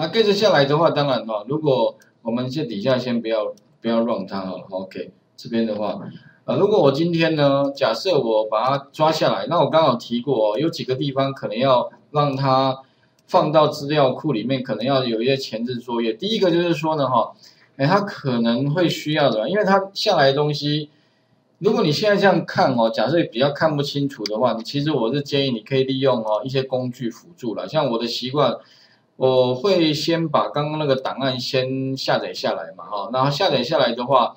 那跟着下来的话，当然哈，如果我们这底下先不要不要乱它好了，OK，这边的话，呃，如果我今天呢，假设我把它抓下来，那我刚好提过，有几个地方可能要让它放到资料库里面，可能要有一些前置作业。第一个就是说呢，哈，哎，它可能会需要的，因为它下来的东西。如果你现在这样看哦，假设比较看不清楚的话，其实我是建议你可以利用哦一些工具辅助了。像我的习惯，我会先把刚刚那个档案先下载下来嘛，哈，然后下载下来的话，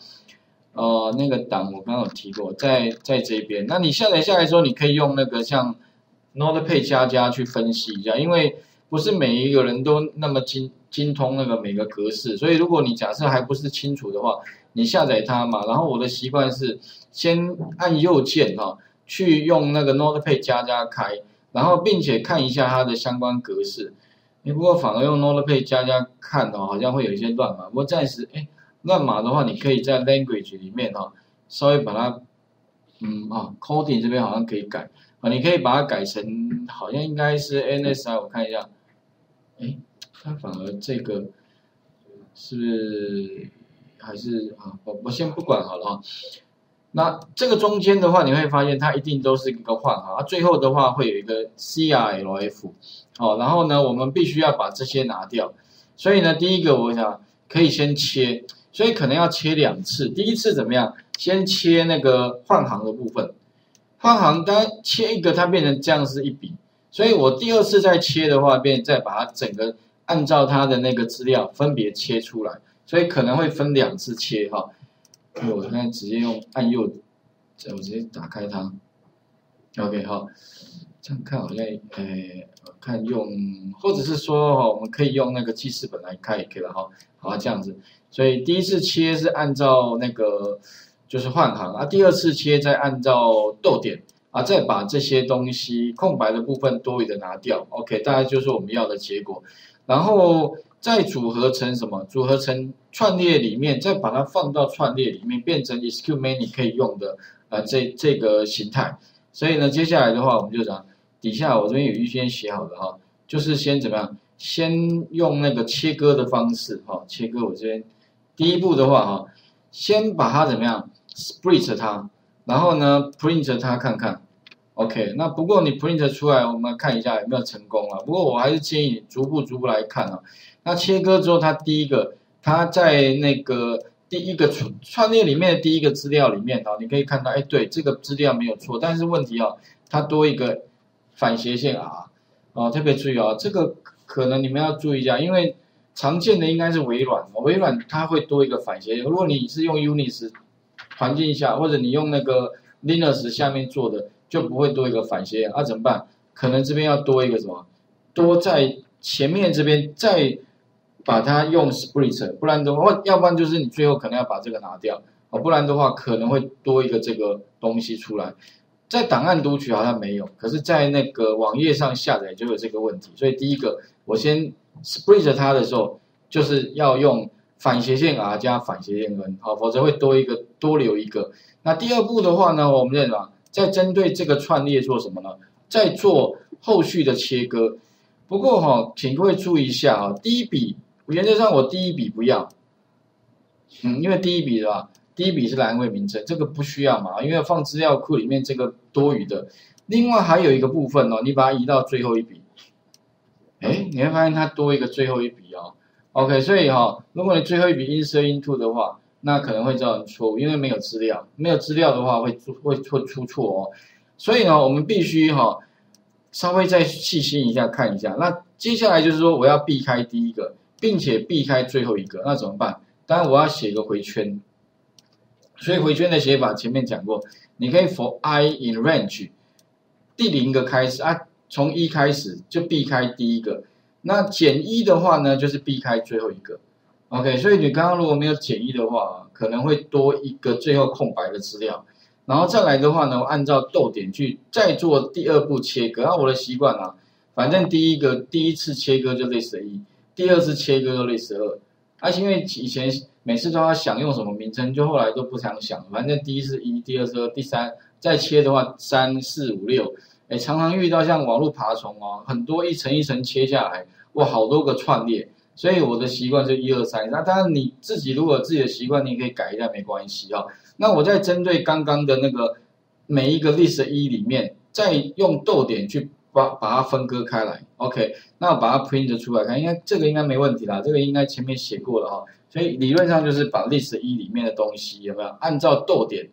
呃，那个档我刚刚有提过，在在这边。那你下载下来之后，你可以用那个像 Notepad 加加去分析一下，因为不是每一个人都那么精精通那个每个格式，所以如果你假设还不是清楚的话。你下载它嘛，然后我的习惯是先按右键哈，去用那个 Notepad 加加开，然后并且看一下它的相关格式。你不过反而用 Notepad 加加看哦，好像会有一些乱码。不过暂时哎，乱码的话，你可以在 Language 里面哈，稍微把它，嗯啊，Coding 这边好像可以改啊，你可以把它改成好像应该是 NSI，我看一下，哎，它反而这个是？还是啊，我我先不管好了哈。那这个中间的话，你会发现它一定都是一个换号，最后的话会有一个 CRLF，好，然后呢，我们必须要把这些拿掉。所以呢，第一个我想可以先切，所以可能要切两次。第一次怎么样？先切那个换行的部分，换行当切一个，它变成这样是一笔。所以我第二次再切的话，便再把它整个按照它的那个资料分别切出来。所以可能会分两次切哈，我现在直接用按右，我直接打开它，OK 好，这样看好像诶，看用，或者是说哈，我们可以用那个记事本来看也可以了哈，好这样子，所以第一次切是按照那个就是换行啊，第二次切再按照逗点啊，再把这些东西空白的部分多余的拿掉，OK，大概就是我们要的结果，然后。再组合成什么？组合成串列里面，再把它放到串列里面，变成 SQL many 可以用的呃这这个形态。所以呢，接下来的话，我们就讲底下我这边有预先写好的哈，就是先怎么样？先用那个切割的方式哈，切割我这边第一步的话哈，先把它怎么样？split 它，然后呢 print 它看看。OK，那不过你 print 出来，我们看一下有没有成功啊？不过我还是建议你逐步逐步来看啊。那切割之后，它第一个，它在那个第一个串串列里面的第一个资料里面啊，你可以看到，哎，对，这个资料没有错，但是问题啊，它多一个反斜线 R，哦，特别注意啊，这个可能你们要注意一下，因为常见的应该是微软，微软它会多一个反斜线。如果你是用 Unix 环境下，或者你用那个 Linux 下面做的，就不会多一个反斜线，那怎么办？可能这边要多一个什么？多在前面这边再。把它用 split，不然的话，要不然就是你最后可能要把这个拿掉，哦，不然的话可能会多一个这个东西出来，在档案读取好像没有，可是，在那个网页上下载就有这个问题，所以第一个我先 split 它的时候，就是要用反斜线 R 加反斜线 N，好，否则会多一个多留一个。那第二步的话呢，我们在什么？在针对这个串列做什么呢？在做后续的切割。不过哈，请各位注意一下啊，第一笔。原则上我第一笔不要，嗯，因为第一笔是吧？第一笔是栏位名称，这个不需要嘛，因为放资料库里面这个多余的。另外还有一个部分哦，你把它移到最后一笔，哎，你会发现它多一个最后一笔哦。OK，所以哈，如果你最后一笔 insert into 的话，那可能会造成错误，因为没有资料，没有资料的话会会会出错哦。所以呢，我们必须哈，稍微再细心一下看一下。那接下来就是说，我要避开第一个。并且避开最后一个，那怎么办？当然我要写个回圈，所以回圈的写法前面讲过，你可以 for i in range 第零个开始啊，从一开始就避开第一个。那减一的话呢，就是避开最后一个。OK，所以你刚刚如果没有减一的话，可能会多一个最后空白的资料。然后再来的话呢，我按照逗点去再做第二步切割。那我的习惯啊，反正第一个第一次切割就类似一。第二次切割就类似二，而且因为以前每次都要想用什么名称，就后来都不想想，反正第一次一，第二次二，第三再切的话三四五六，哎，常常遇到像网络爬虫哦，很多一层一层切下来，哇，好多个串列，所以我的习惯是一二三。那当然你自己如果自己的习惯，你可以改一下，没关系啊。那我在针对刚刚的那个每一个 list 一里面，再用逗点去把把它分割开来。OK，那把它 print 出来看，应该这个应该没问题啦。这个应该前面写过了哈。所以理论上就是把 list 一里面的东西有没有按照逗点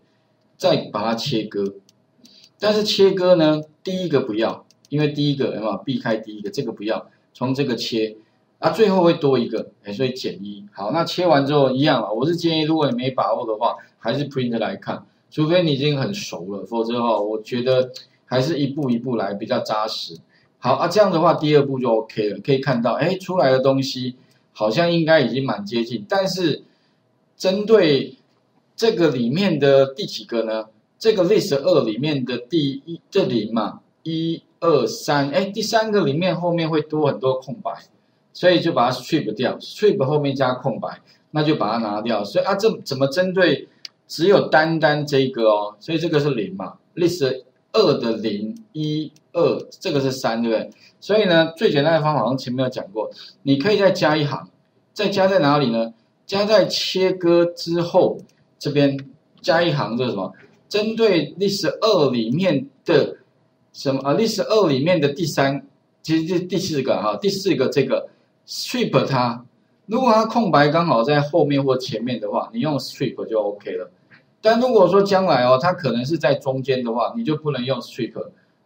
再把它切割？但是切割呢，第一个不要，因为第一个有没有避开第一个，这个不要，从这个切，啊，最后会多一个，哎，所以减一。好，那切完之后一样了。我是建议，如果你没把握的话，还是 print 来看，除非你已经很熟了，否则哈，我觉得还是一步一步来比较扎实。好啊，这样的话第二步就 OK 了，可以看到，哎，出来的东西。好像应该已经蛮接近，但是针对这个里面的第几个呢？这个 list 二里面的第一这零嘛，一二三，哎，第三个里面后面会多很多空白，所以就把它 strip 掉，strip 后面加空白，那就把它拿掉。所以啊，这怎么针对只有单单这个哦？所以这个是零嘛，list 二的零一二，这个是三，对不对？所以呢，最简单的方法，我前面有讲过，你可以再加一行，再加在哪里呢？加在切割之后这边加一行，这是什么？针对历史二里面的什么啊？历史二里面的第三，其实是第四个哈，第四个这个 strip 它，如果它空白刚好在后面或前面的话，你用 strip 就 OK 了。但如果说将来哦，它可能是在中间的话，你就不能用 strip，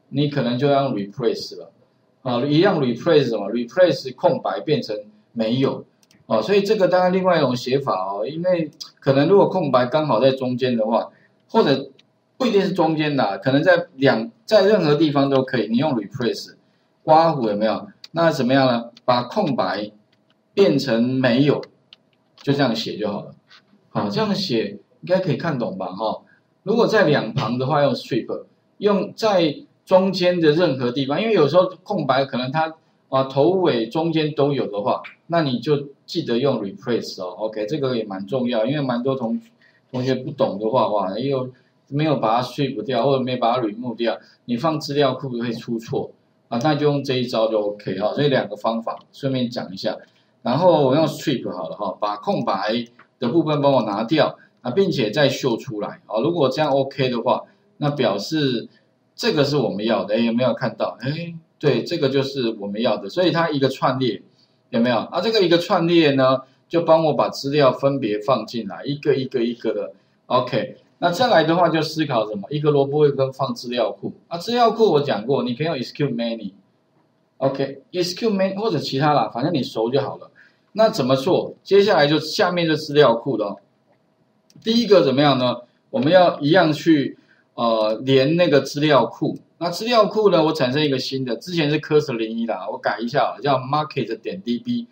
你可能就要用 replace 了。啊，一样 replace 什么？replace 空白变成没有，哦，所以这个当然另外一种写法哦，因为可能如果空白刚好在中间的话，或者不一定是中间的，可能在两在任何地方都可以，你用 replace 刮胡有没有？那怎么样呢？把空白变成没有，就这样写就好了。好，这样写应该可以看懂吧？哈，如果在两旁的话，用 strip，用在。中间的任何地方，因为有时候空白可能它啊头尾中间都有的话，那你就记得用 replace 哦，OK，这个也蛮重要，因为蛮多同同学不懂的话，哇，又没有把它 strip 掉，或者没把它 remove 掉，你放资料库会出错啊，那就用这一招就 OK 哈，所以两个方法顺便讲一下，然后我用 strip 好了哈，把空白的部分帮我拿掉啊，并且再秀出来啊，如果这样 OK 的话，那表示。这个是我们要的，哎，有没有看到？哎，对，这个就是我们要的，所以它一个串列，有没有？啊，这个一个串列呢，就帮我把资料分别放进来，一个一个一个的。OK，那再来的话就思考什么？一个萝卜一根放资料库啊，资料库我讲过，你可以用 SQL many，OK，SQL many 或者其他啦，反正你熟就好了。那怎么做？接下来就下面就资料库了。第一个怎么样呢？我们要一样去。呃，连那个资料库，那资料库呢？我产生一个新的，之前是 cursor 零一的，我改一下，叫 market 点 db。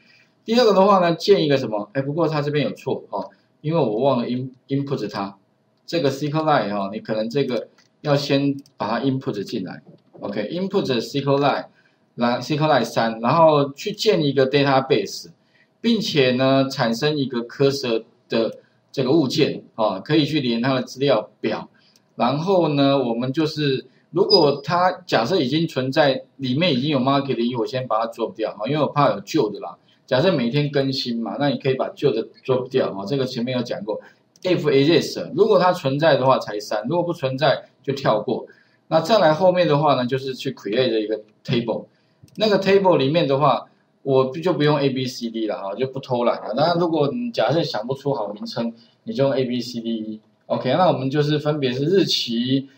第二个的话呢，建一个什么？哎，不过它这边有错哦，因为我忘了 in input 它这个 SQLite 哈，你可能这个要先把它 input 进来。OK，input SQLite，来 SQLite 三，然后去建一个 database，并且呢，产生一个 cursor 的这个物件啊，可以去连它的资料表。然后呢，我们就是如果它假设已经存在里面已经有 market 的，我先把它 drop 掉啊，因为我怕有旧的啦。假设每天更新嘛，那你可以把旧的 drop 掉啊。这个前面有讲过，if exists，如果它存在的话才删，如果不存在就跳过。那再来后面的话呢，就是去 create 一个 table，那个 table 里面的话，我就不用 A B C D 了哈，就不偷懒了。那如果你假设想不出好名称，你就用 A B C D E。OK，那我们就是分别是日期、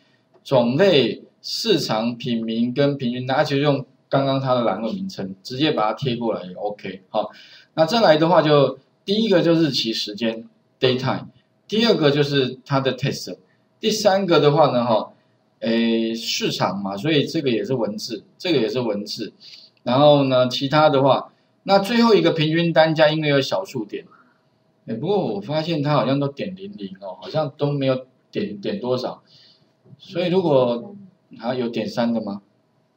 种类、市场、品名跟平均，那就用刚刚它的栏位名称，直接把它贴过来也 OK。好，那再来的话，就第一个就日期时间 daytime，第二个就是它的 test，第三个的话呢，哈，诶市场嘛，所以这个也是文字，这个也是文字，然后呢，其他的话，那最后一个平均单价因为有小数点。哎，不过我发现它好像都点零零哦，好像都没有点点多少，所以如果它有点三的吗？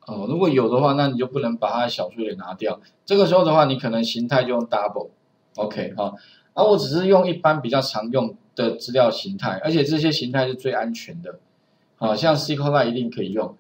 哦，如果有的话，那你就不能把它的小数点拿掉。这个时候的话，你可能形态就用 double，OK 哈。而我只是用一般比较常用的资料形态，而且这些形态是最安全的。好像 SQLite 一定可以用，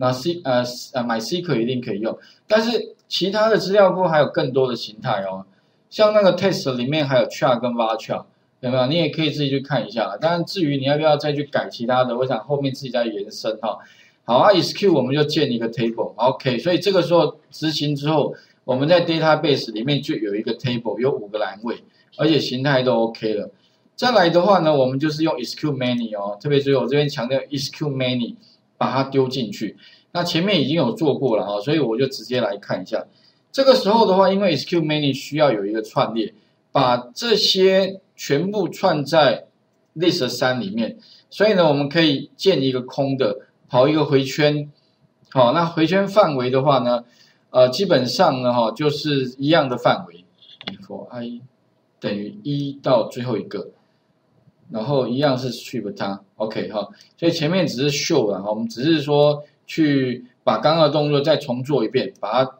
那 C 呃呃 MySQL 一定可以用，但是其他的资料库还有更多的形态哦。像那个 test 里面还有 char 跟 varchar，有没有？你也可以自己去看一下。当然，至于你要不要再去改其他的，我想后面自己再延伸哈。好啊，SQ 我们就建一个 table，OK。所以这个时候执行之后，我们在 database 里面就有一个 table，有五个栏位，而且形态都 OK 了。再来的话呢，我们就是用 SQ many 哦，特别是我这边强调 SQ many，把它丢进去。那前面已经有做过了啊，所以我就直接来看一下。这个时候的话，因为 SQ many 需要有一个串列，把这些全部串在 list 三里面，所以呢，我们可以建一个空的，跑一个回圈。好，那回圈范围的话呢，呃，基本上呢，哈，就是一样的范围，for i 等于一到最后一个，然后一样是 strip 它，OK 哈，所以前面只是 show 了哈，我们只是说去把刚刚的动作再重做一遍，把它。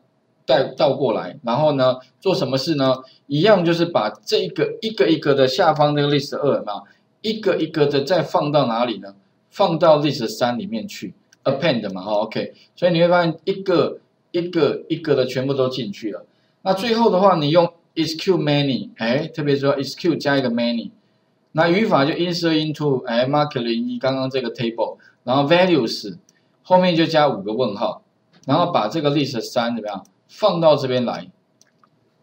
带倒过来，然后呢，做什么事呢？一样就是把这个一个一个的下方这个 list 二嘛，一个一个的再放到哪里呢？放到 list 三里面去，append 嘛，哈，OK。所以你会发现一个一个一个的全部都进去了。那最后的话，你用 sq many，哎，特别说 sq 加一个 many，那语法就 insert into 哎 mark 零一刚刚这个 table，然后 values 后面就加五个问号，然后把这个 list 三怎么样？放到这边来，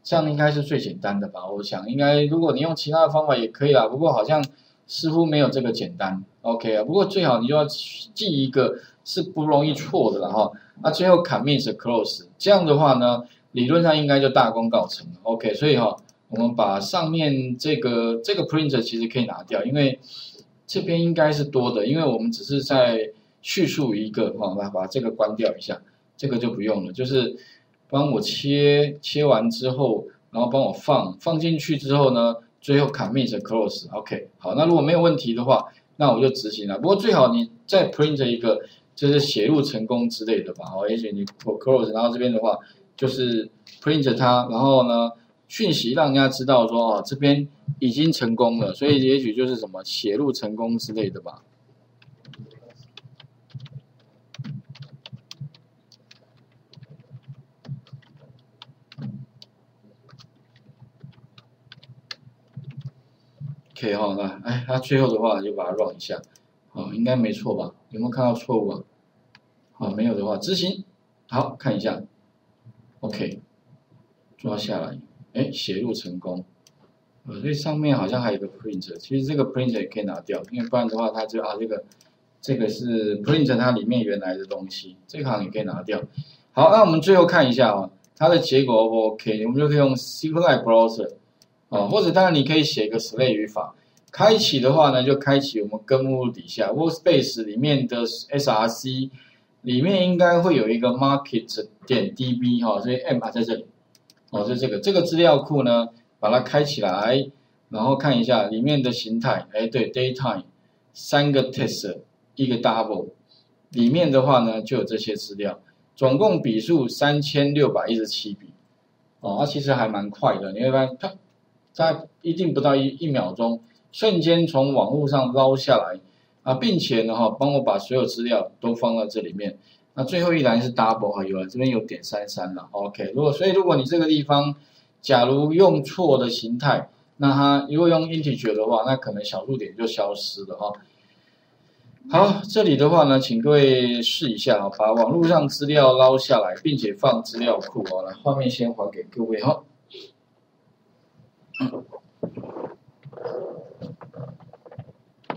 这样应该是最简单的吧？我想应该，如果你用其他的方法也可以啦。不过好像似乎没有这个简单。OK 啊，不过最好你就要记一个是不容易错的了哈。那最后 commit close，这样的话呢，理论上应该就大功告成了。OK，所以哈，我们把上面这个这个 printer 其实可以拿掉，因为这边应该是多的，因为我们只是在叙述一个哈，来把这个关掉一下，这个就不用了，就是。帮我切切完之后，然后帮我放放进去之后呢，最后 commit close，OK，好，那如果没有问题的话，那我就执行了。不过最好你再 print 一个，就是写入成功之类的吧。好，也许你 close，然后这边的话就是 print 它，然后呢讯息让人家知道说哦这边已经成功了，所以也许就是什么写入成功之类的吧。可以哈，那哎，那最后的话就把它 run 一下，哦，应该没错吧？有没有看到错误啊？好，没有的话执行，好看一下，OK，抓下来，哎，写入成功，呃，这上面好像还有个 print，其实这个 print 也可以拿掉，因为不然的话它就啊这个这个是 print 它里面原来的东西，这行也可以拿掉。好，那我们最后看一下啊，它的结果 O 不 OK？我们就可以用 SQLite Browser。啊，或者当然你可以写一个 SLA 语法，开启的话呢，就开启我们根目录底下 workspace 里面的 src 里面应该会有一个 market 点 db 哈，所以 m 啊在这里，哦，就这个这个资料库呢，把它开起来，然后看一下里面的形态，哎，对，daytime 三个 test 一个 double，里面的话呢就有这些资料，总共笔数三千六百一十七笔，哦，它其实还蛮快的，你会发现它。在一定不到一一秒钟，瞬间从网络上捞下来啊，并且呢哈，帮我把所有资料都放到这里面。那最后一栏是 double 哈，有了这边有点三三了，OK。如果所以如果你这个地方假如用错的形态，那它如果用 integer 的话，那可能小数点就消失了哈。好，这里的话呢，请各位试一下啊，把网络上资料捞下来，并且放资料库哦。来，画面先还给各位哈。